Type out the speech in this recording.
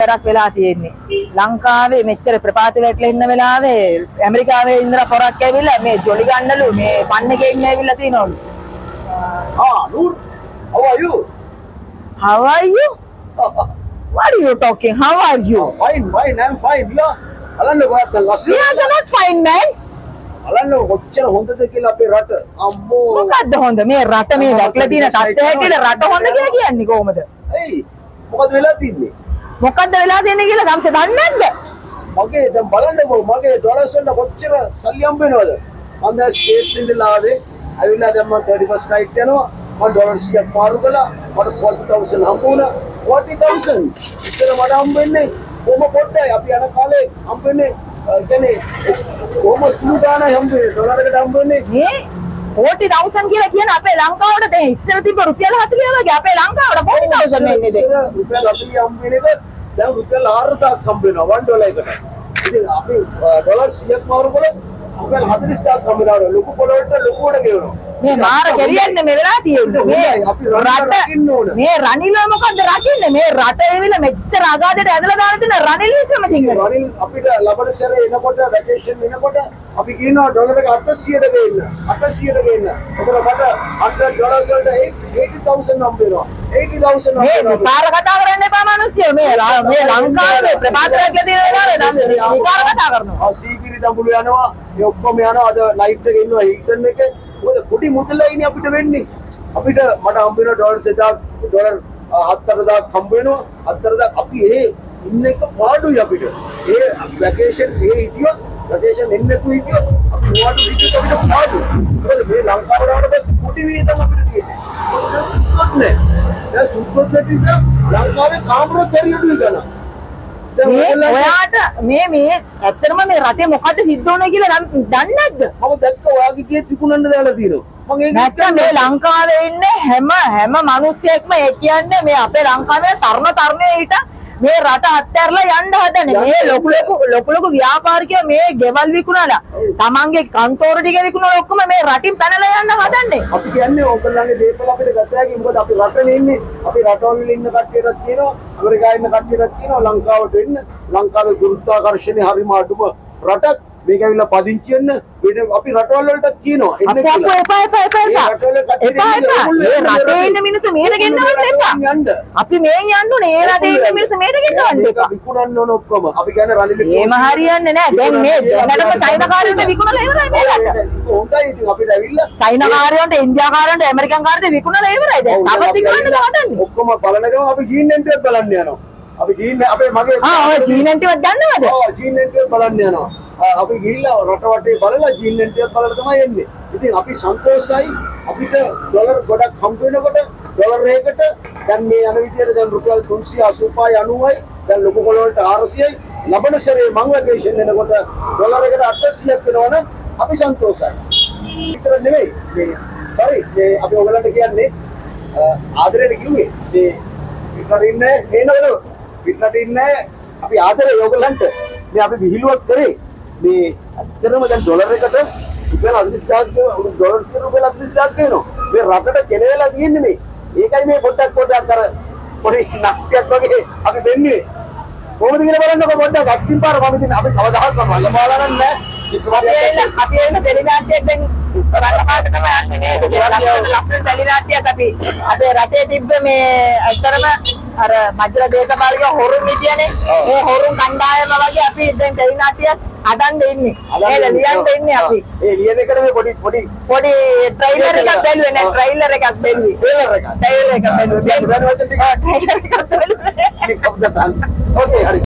වැඩක් වෙලා තියෙන්නේ. ලංකාවේ මෙච්චර ප්‍රපාත වැටලා ඉන්න වෙලාවේ ඇමරිකාවේ ඉඳලා පොරක් ඇවිල්ලා මේ ජොලි ගන්නලු මේ පන්න එකේ ඉන්න ඇවිල්ලා තිනවලු. Ah, Noor, how are you? How are you? What are you talking? How are you? Oh, fine, fine, I'm fine. Yeah. දැන් We ලස්සන. are not fine man. බලන්න කොච්චර හොඳද කියලා අපේ රට. අම්මෝ. මොකද්ද හොඳ මේ රට මේ වැටලා තියෙන තත්ත්වය හැටියට රට හොඳ කියලා කියන්නේ කොහොමද? එයි මොකද වෙලා තින්නේ? මොකද්ද වෙලා තියෙන්නේ කියලා ගම්සේ දන්නේ නැද්ද? මගේ දැන් බලන්නකෝ මගේ ඩොලර්ස් වල කොච්චර සල්ලි හම්බ වෙනවද? මම දැන් ස්ටේට්ස් ඉඳලා ආවේ. ඇවිල්ලා දැන් මම 31st night යනවා. මම ඩොලර් 100ක් මාරු කළා. මට 40000 හම්බ වුණා. 40000 ඉස්සර මට හම්බ වෙන්නේ කොහොම පොඩ්ඩයි අපි යන කාලේ හම්බ වෙන්නේ කියන්නේ කොහොම සුළු ගාණක් හම්බ වෙන්නේ ඩොලරයකට හම්බ වෙන්නේ මේ 40000 කියලා කියන අපේ ලංකාවට දැන් ඉස්සර තිබ්බ රුපියල් 40 වගේ අපේ ලංකාවට 40000 වෙන්නේ දැන්. රුපියල් 40 හම්බ වෙන එක දැන් රුපියල් 4000ක් හම්බ වෙනවා 1 ඩොලර් එකට. ඉතින් අපි ඩොලර් 100ක් මාරු කළොත් 40000ක් හම්බ වෙනවා. ලොකු පොළොවට ලොකුවට ගෙවනවා. මේ මාර කෙරියන්නේ මේ වෙලා තියෙන්නේ. මේ රට මේ රනිල මොකද්ද රකින්නේ? මේ රට එවිලා මෙච්චර අගාධයට ඇදලා දාලා තියෙන රනිල් වික්‍රමසිංහ. රනිල් අපිට ලබන සැරේ එනකොට වැකේෂන් එනකොට අපි කියනවා ඩොලර් එක 800ට ගේන්න 800ට ගේන්න. එතකොට මට 100 ඩොලර්ස් වලට 80000 හම්බ වෙනවා. 80000 හම්බ මේ. විකාර කතා කරන්න එපා මිනිස්සු. මේ මේ ලංකාවේ ප්‍රපාතයක් තියෙන වෙලාවේ නම් විකාර කතා කරනවා. ආ සීගිරි දඹුළු යනවා ඒ ඔක්කොම යනවා අද ලයිට් එක ඉන්නවා හීටන් එක. මොකද පොඩි මුදලයිනේ අපිට වෙන්නේ. අපිට මට හම්බ වෙනවා ඩොලර් 2000 ඩොලර් 7000ක් හම්බ වෙනවා. 7000 අපි ඒ ඉන්න එක පාඩුයි අපිට. ඒ වැකේෂන් ඒ හිටියොත් වැකේෂන් එන්න තු හිටියොත් අපි මොකටද හිටියොත් අපිට පාඩු. මොකද මේ ලංකාවට ආවට පස්සේ පොඩි වියදම් අපිට තියෙන්නේ. සුද්ධොත් නෑ දැන් සුද්ධොත් නැති නිසා ලංකාවේ කාමරත් හරියටුයි ගන්න දැන් මේ ඔයගොල්ලන්ට- ඔයාට මේ මේ ඇත්තටම මේ රටේ මොකද්ද සිද්ධ වුනේ කියලා දන්නේ නැද්ද? මම දැක්ක ඔයාගේ කීයක් විකුණන්න දාලා තියෙනවා. නැත්නම් මේ ලංකාවේ ඉන්න හැම හැම මිනිස්සෙක්ම ඒ කියන්නේ මේ අපේ ලංකාවේ තරුණ තරුණයෝ ඊට මේ රට අත්හැරලා යන්න හදන්නේ. මේ ලොකු ලොකු ලොකු ලොකු ව්‍යාපාරිකයෝ මේ ගෙවල් විකුණලා තමන්ගේ කන්තෝර ටික විකුණලා ඔක්කොම මේ රටින් පැනලා යන්න හදන්නේ. අපි කියන්නේ ඕගොල්ලන්ගේ දේපල අපිට ගත හැකි මොකද අපි රටනේ ඉන්නේ. අපි රටවල ඉන්න කට්ටියටත් කියනවා ඇමරිකාවේ ඉන්න කට්ටියටත් කියනවා ලංකාවට එන්න. ලංකාවේ ගුරුත්වාකර්ෂණය හරිම අඩුම රටක්. මේක ඇවිල්ලා පදිංචි වෙන්න වෙන අපි රටවල් වලටත් කියනවා එන්න අපෝ එපා එපා එපා එපා. එපා එපා. මේ රටේ ඉන්න මිනිස්සු මේට ගෙන්නවන්න එපා. අපි මේ යන්න ඕනේ. ඒ රටේ ඉන්න මිනිස්සු මේට ගෙන්නවන්න එපා. විකුණන්න ඕන ඔක්කොම. අපි කියන්නේ රනිල් එහෙම හරියන්නේ නැහැ. දැන් මේ දැනටම චයිනාකාරයන්ට විකුණලා ඉවරයි මේ රට. හොඳයි ඉතින් අපිට ඇවිල්ලා චයිනාකාරයන්ට ඉන්දියාකාරයන්ට ඇමරිකන්කාරයන්ට විකුණලා ඉවරයි. දැන් තවත් විකුණන්න හදන්නේ. ඔක්කොම බලන ගමන් අපි ජීන් එන්ට්‍රියක් බලන්න යනවා. අපි ජීන් අපේ මගේ ආ ඔය ජීනන්ටිවත් දන්නවද? ඔව් ජීන් එන්ට්‍රියක් බලන්න යනවා. ආ, අපි ගිහිල්ලා රට වටේ බලලා ජීන් එන්ට්‍රියක් බලලා තමයි එන්නේ. ඉතින් අපි සන්තෝෂයි අපිට ඩොලර් ගොඩක් හම්බ වෙනකොට ඩොලර් එකකට දැන් මේ යන විදියට දැන් රුපියල් 385යි 90යි දැන් ලොකු කොළ වලට 400යි ලබන සැරේ මං වැකේෂන් එනකොට ඩොලර් එකට 800ක් වෙනවනම් අපි සන්තෝෂයි. විතර නෙවෙයි මේ sorry මේ අපි ඔයගලන්ට කියන්නේ අ, ආදරයට කිව්වේ මේ පිටරට ඉන්නේ නේනවද පිටරට ඉන්නේ අපි ආදරේ ඔයගලන්ට මේ අපි විහිළුවක් කරේ මේ ඇත්තටම දැන් ඩොලර් එකට රුපියල් 40000ක් ඩොලර් 100 රුපියල් 40000ක් වෙනවා. මේ රටට කෙලවෙලා තියෙන්නේ මේ. ඒකයි මේ පොඩ්ඩක් පොඩ්ඩක් අර පොඩි නක්තියක් වගේ අපි දෙන්නේ. කොහොමද කියලා බලන්නකො පොඩ්ඩක්. අක්කින් පාර මම ඉතින් අපි කවදාහත් බාලා නැහැ එන්න අපි එන්න ටෙලිනාට්‍යයක් දැන් රටපාට තමයි යන්නේ නේද? ලස්සන ටෙලිනාට්‍යයක් අපි අපේ රටේ තිබ්බ මේ ඇත්තරම අර මජ්ජල දේශපාලක හොරුන් හිටියනේ. ඒ හොරුන් කණ්ඩායම වගේ අපි දැන් ටෙලිනාට්‍යයක් හදන්න ඉන්නේ. ඒක ලියන්න ඉන්නේ අපි. ඒ ලියන එකට මේ පොඩි පොඩි පොඩි ට්‍රailer එකක් බැලුවේ නෑ. ට්‍රailer එකක් බැලුවේ. ට්‍රේලර් එකක්. ට්‍රailer එකක් බැලුවේ. දැන් වචන ටික ට්‍රailer එකක් බැලුවේ. ඕකේ හරි